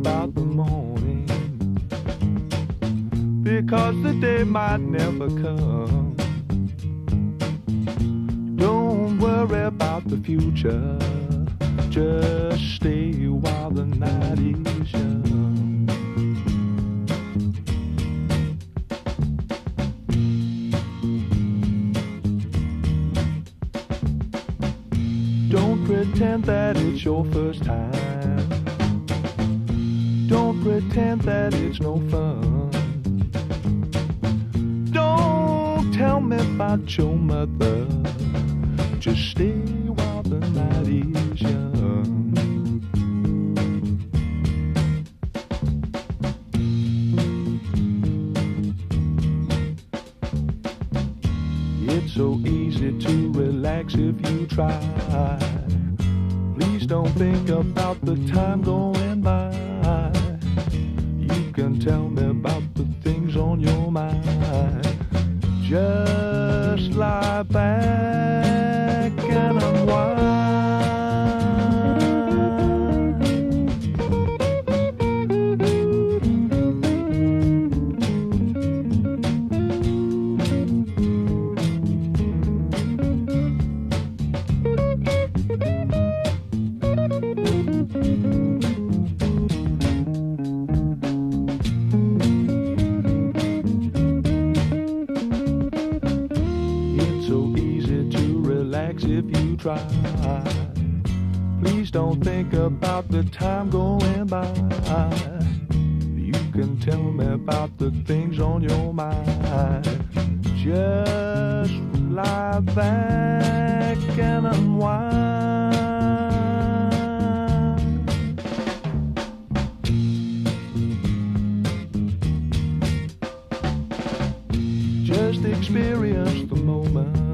about the morning because the day might never come. Don't worry about the future, just stay while the night is young. Don't pretend that it's your first time don't pretend that it's no fun. Don't tell me about your mother. Just stay while the night is young. It's so easy to relax if you try. Please don't think about the time going can tell me about the things on your mind. Just lie back if you try. Please don't think about the time going by. You can tell me about the things on your mind. Just lie back and unwind. Just experience the moment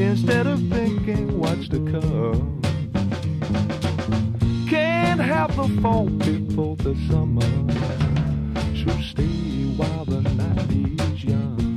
instead of thinking what's to come. Can't have the fall before the summer, so stay while the night is young.